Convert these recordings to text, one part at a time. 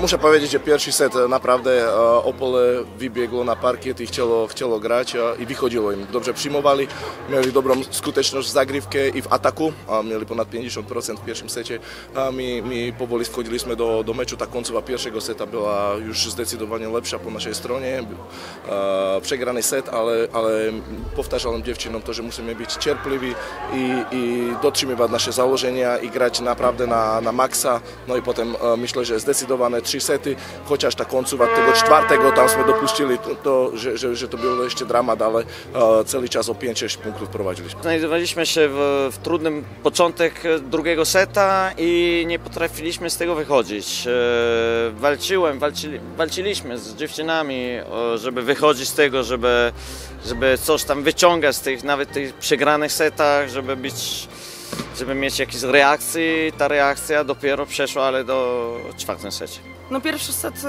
muszę powiedzieć, że pierwszy set e, naprawdę e, Opole wybiegło na parkiet i chciało, chciało grać e, i wychodziło im. Dobrze przyjmowali, mieli dobrą skuteczność w zagrywkę i w ataku, mieli ponad 50% w pierwszym secie. My, my powoli wchodziliśmy do, do meczu, ta końcowa pierwszego seta była już zdecydowanie lepsza po naszej stronie. Przegrany set, ale, ale powtarzałem dziewczynom to, że musimy być cierpliwi i, i dotrzymywać nasze założenia i grać naprawdę na, na maksa. No i potem myślę, że zdecydowane trzy sety, chociaż ta końcowa tego czwartego tam dopuścili, to, to że, że, że to było jeszcze dramat, ale e, cały czas o 5-6 punktów prowadziliśmy. Znajdowaliśmy się w, w trudnym początek drugiego seta i nie potrafiliśmy z tego wychodzić. E, Walczyłem, walczyli, walczyliśmy z dziewczynami, żeby wychodzić z tego, żeby, żeby coś tam wyciągać z tych nawet tych przegranych setach, żeby być, żeby mieć jakieś reakcje. Ta reakcja dopiero przeszła, ale do czwartym secie. No pierwszy set y,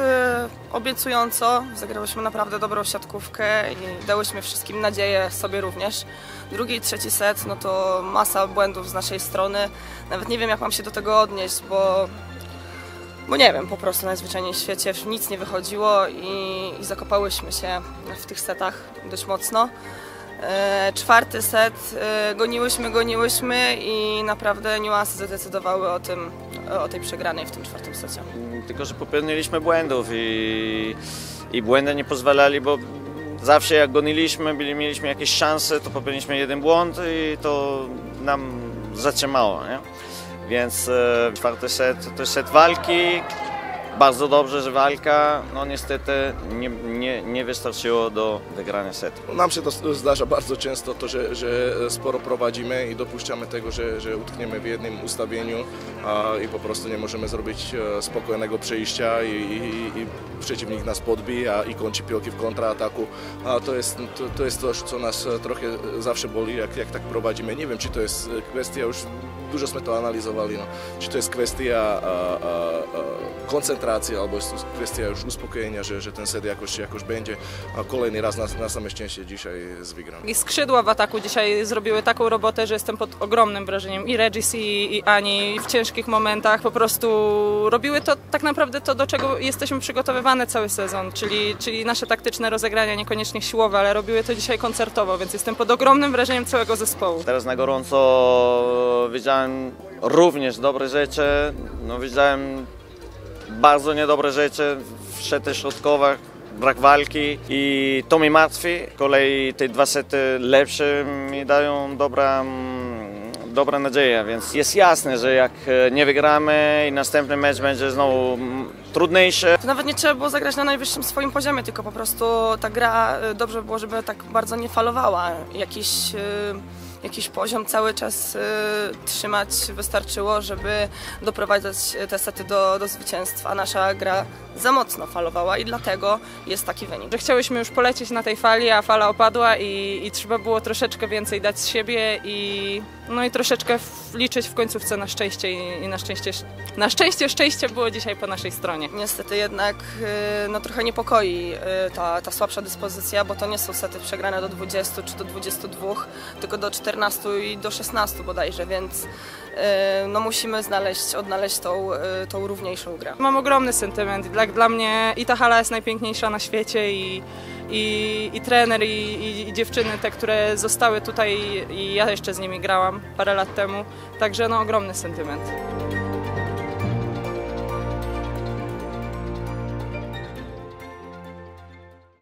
obiecująco, zagrałyśmy naprawdę dobrą siatkówkę i dałyśmy wszystkim nadzieję, sobie również. Drugi i trzeci set, no to masa błędów z naszej strony. Nawet nie wiem jak mam się do tego odnieść, bo, bo nie wiem, po prostu najzwyczajniej w świecie nic nie wychodziło i, i zakopałyśmy się w tych setach dość mocno. E, Czwarty set, e, goniłyśmy, goniłyśmy i naprawdę niuanse zadecydowały o tym, o tej przegranej w tym czwartym secie. Tylko, że popełniliśmy błędów i, i błędy nie pozwalali, bo zawsze jak goniliśmy, byli, mieliśmy jakieś szanse, to popełniliśmy jeden błąd i to nam zatrzymało, nie? Więc e, czwarty set to jest set walki. Bardzo dobrze, że walka, no niestety nie, nie, nie wystarczyło do wygrania setu. Nam się to zdarza bardzo często, to, że, że sporo prowadzimy i dopuszczamy tego, że, że utkniemy w jednym ustawieniu a, i po prostu nie możemy zrobić e, spokojnego przejścia i, i, i przeciwnik nas podbija i kończy piłki w kontrataku. A to jest, to, to jest coś, co nas e, trochę zawsze boli, jak, jak tak prowadzimy. Nie wiem, czy to jest kwestia już, dużo jsme to analizowali, no, czy to jest kwestia a, a, a, koncentracji albo jest to kwestia już uspokojenia, że, że ten set jakoś, jakoś będzie, a kolejny raz na, na same szczęście dzisiaj jest wygrany. I skrzydła w ataku dzisiaj zrobiły taką robotę, że jestem pod ogromnym wrażeniem i Regis i, i Ani w ciężkich momentach po prostu robiły to tak naprawdę to, do czego jesteśmy przygotowywane cały sezon, czyli, czyli nasze taktyczne rozegrania, niekoniecznie siłowe, ale robiły to dzisiaj koncertowo, więc jestem pod ogromnym wrażeniem całego zespołu. Teraz na gorąco widziałem również dobre rzeczy, no widziałem bardzo niedobre rzeczy w szetach środkowych, brak walki i to mi martwi. Z kolei te dwa sety lepsze mi dają dobra, mm, dobra nadzieja, więc jest jasne, że jak e, nie wygramy i następny mecz będzie znowu mm, trudniejszy, To nawet nie trzeba było zagrać na najwyższym swoim poziomie, tylko po prostu ta gra y, dobrze było, żeby tak bardzo nie falowała. Jakiś, y, jakiś poziom cały czas y, trzymać wystarczyło, żeby doprowadzać te sety do, do zwycięstw, a nasza gra za mocno falowała i dlatego jest taki wynik. Że chciałyśmy już polecieć na tej fali, a fala opadła i, i trzeba było troszeczkę więcej dać z siebie i, no i troszeczkę w, liczyć w końcówce na szczęście i, i na szczęście, na szczęście szczęście było dzisiaj po naszej stronie. Niestety jednak y, no, trochę niepokoi y, ta, ta słabsza dyspozycja, bo to nie są sety przegrane do 20 czy do 22, tylko do 14 i do 16 bodajże, więc y, no, musimy znaleźć, odnaleźć tą, y, tą równiejszą grę. Mam ogromny sentyment. Dla, dla mnie i ta hala jest najpiękniejsza na świecie i, i, i trener i, i, i dziewczyny te, które zostały tutaj i ja jeszcze z nimi grałam parę lat temu. Także no ogromny sentyment.